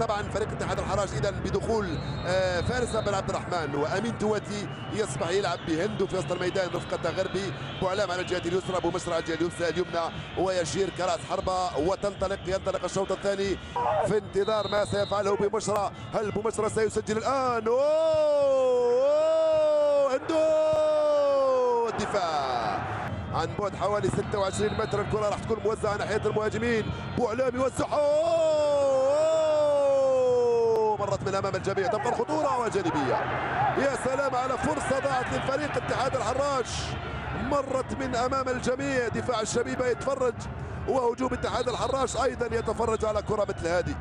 طبعا فريق اتحاد الحراج اذا بدخول آه، فارس بن عبد الرحمن. وأمين تواتي يصبح يلعب بهندو في وسط الميدان رفقه غربي. بوعلام على الجهة اليسرى أبو مشرع على الجهة اليمنى. ويشير كراس حربة وتنطلق ينطلق الشوط الثاني في انتظار ما سيفعله بمشرع هل بمشرع سيسجل الآن؟ أوه! هندو! الدفاع عن بعد حوالي 26 متر الكرة راح تكون موزعة ناحية المهاجمين. بوعلام يوزعها. مرت من أمام الجميع تبقى الخطورة وجانبية. يا سلام على فرصة ضاعت للفريق اتحاد الحراج مرت من أمام الجميع دفاع الشبيبة يتفرج وهجوم اتحاد الحراج أيضا يتفرج على كرة مثل هذه.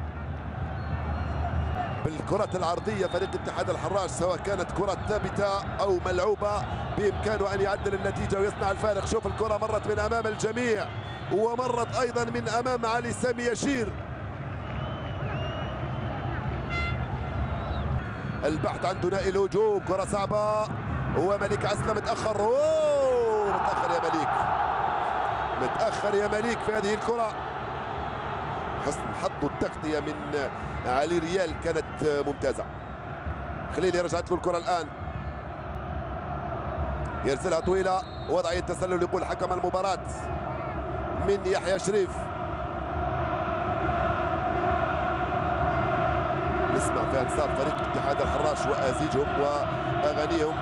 بالكرة العرضية فريق اتحاد الحراج سواء كانت كرة ثابتة أو ملعوبة بإمكانه أن يعدل النتيجة ويصنع الفارق. شوف الكرة مرت من أمام الجميع ومرت أيضا من أمام علي سامي يشير. البحث عن ثنائي الهجوم كرة صعبة. ومليك عسلة متأخر. أوه متأخر يا مليك. متأخر يا مليك في هذه الكرة. حسن حظ التغطية من علي ريال كانت ممتازة. خليلي رجعت له الكرة الآن. يرسلها طويلة. وضعية تسلل يقول حكم المباراة. من يحيى شريف. نسمع في انصار فريق اتحاد الحراش وازيجهم وأغانيهم.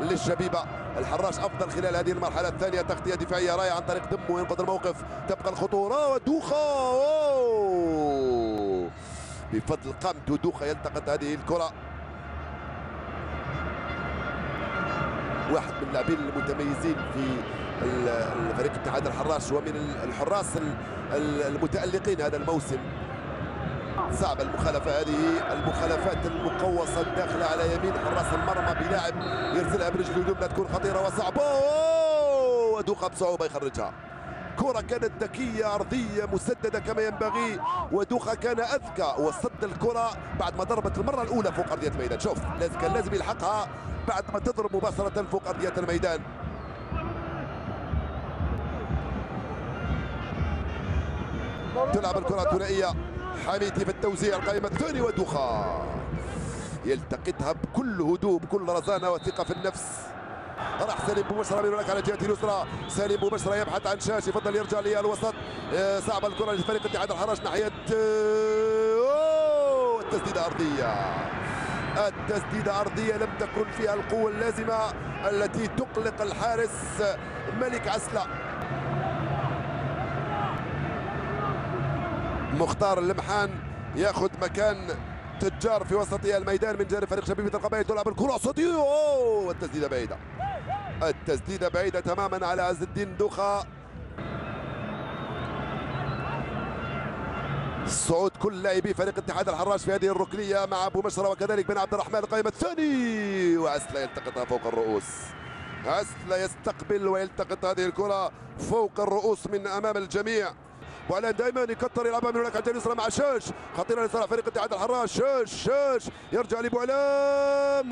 للشبيبة الحراش أفضل خلال هذه المرحلة الثانية تغطية دفاعية رائعه عن طريق دم وينقذ الموقف. تبقى الخطورة ودوخة. بفضل قامته دوخه يلتقط هذه الكرة. واحد من اللاعبين المتميزين في فريق اتحاد الحراش ومن الحراس المتألقين هذا الموسم. صعبة المخالفة هذه المخالفات المقوصة الداخلة على يمين حراس المرمى بلاعب يرسلها برجله اليمنى تكون خطيرة وصعبة. ودوخة بصعوبة يخرجها. كرة كانت ذكية أرضية مسددة كما ينبغي. ودوخة كان أذكى وصد الكرة بعد ما ضربت المرة الأولى فوق أرضية الميدان. شوف كان لازم يلحقها بعد ما تضرب مباشرة فوق أرضية الميدان. تلعب الكرة الثنائية. حميدي في التوزيع القائمة الثاني ودوخة. يلتقطها بكل هدوء بكل رزانة وثقة في النفس. راح سالم بوبشرة من هناك على الجهة اليسرى. سالم بوبشرة يبحث عن شاشي يفضل يرجع للوسط. صعبة الكرة لفريق اتحاد الحراج ناحية أوه التسديدة أرضية. التسديدة أرضية لم تكن فيها القوة اللازمة التي تقلق الحارس ملك عسلة. مختار اللمحان ياخذ مكان تجار في وسط الميدان من جانب فريق شبيبة القبائل تلعب الكرة صديق والتسديدة بعيدة. التسديدة بعيدة تماما على عز الدين دوخة. صعود كل لاعبي فريق اتحاد الحراش في هذه الركنية مع أبو مشرة وكذلك بن عبد الرحمن القائمة الثاني. وعسلة يلتقطها فوق الرؤوس. عسلة يستقبل ويلتقط هذه الكرة فوق الرؤوس من أمام الجميع. وعلان دائما يكتر يلعبها من هناك على اليسرى مع شاش خطيره لصالح فريق اتحاد الحراش شاش شاش يرجع لابو علام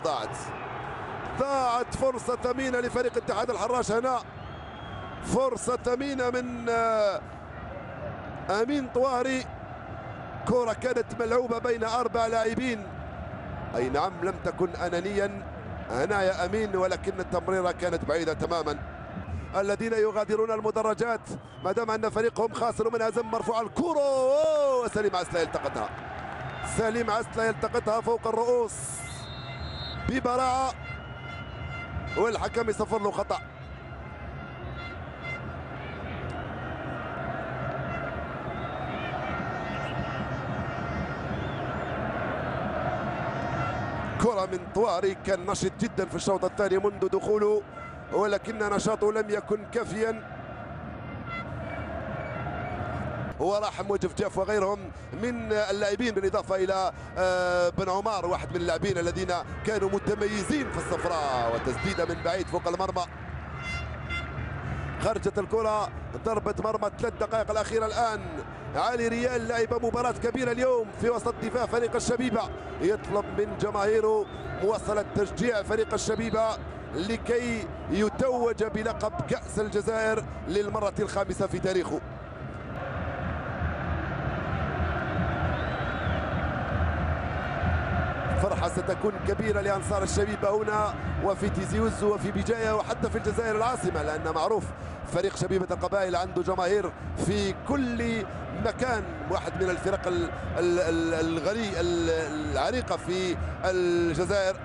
ضاعت. ضاعت فرصة ثمينة لفريق اتحاد الحراش هنا. فرصة ثمينة من أمين طواري. كرة كانت ملعوبة بين أربع لاعبين. أي نعم لم تكن أنانيا. هنا يا أمين ولكن التمريرة كانت بعيدة تماما. الذين يغادرون المدرجات ما دام أن فريقهم خاسر من هزم مرفوع الكره وسليم عسلة يلتقطها. سليم عسلة يلتقطها فوق الرؤوس. ببراعة. والحكم يصفر له خطأ. كرة من طواري كان نشط جدا في الشوط الثاني منذ دخوله. ولكن نشاطه لم يكن كافيا. وراح موجف جاف وغيرهم من اللاعبين بالإضافة إلى بن عمار واحد من اللاعبين الذين كانوا متميزين في الصفراء وتسديده من بعيد فوق المرمى. خرجت الكرة ضربه مرمى ثلاث دقائق الأخيرة الآن. علي ريال لعب مباراة كبيرة اليوم في وسط دفاع فريق الشبيبة. يطلب من جماهيره مواصلة تشجيع فريق الشبيبة. لكي يتوج بلقب كأس الجزائر للمرة الخامسة في تاريخه. فرحة ستكون كبيرة لأنصار الشبيبة هنا وفي تيزيوز وفي بجاية وحتى في الجزائر العاصمة لأن معروف فريق شبيبة القبائل عنده جماهير في كل مكان. واحد من الفرق الغري العريقة في الجزائر.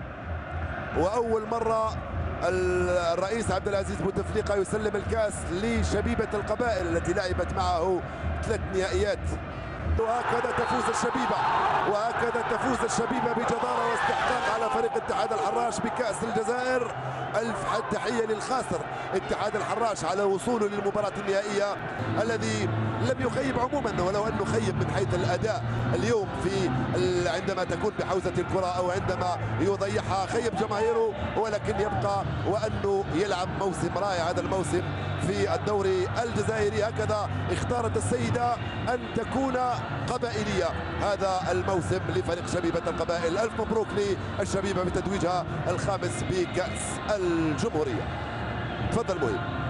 وأول مرة الرئيس عبد العزيز بوتفليقة يسلم الكأس لشبيبة القبائل التي لعبت معه ثلاث نهائيات. وهكذا تفوز الشبيبة. وهكذا تفوز الشبيبة بجدارة واستحقاق على فريق اتحاد الحراش بكأس الجزائر. ألف تحية للخاسر. اتحاد الحراش على وصوله للمباراة النهائية الذي لم يخيب عموما ولو أنه خيب من حيث الأداء اليوم في عندما تكون بحوزة الكرة أو عندما يضيعها خيب جماهيره. ولكن يبقى وأنه يلعب موسم رائع هذا الموسم في الدوري الجزائري. هكذا اختارت السيدة أن تكون قبائلية. هذا الموسم لفريق شبيبة القبائل. ألف مبروك للشبيبة بتتويجها الخامس بكأس الجمهورية. تفضل مهم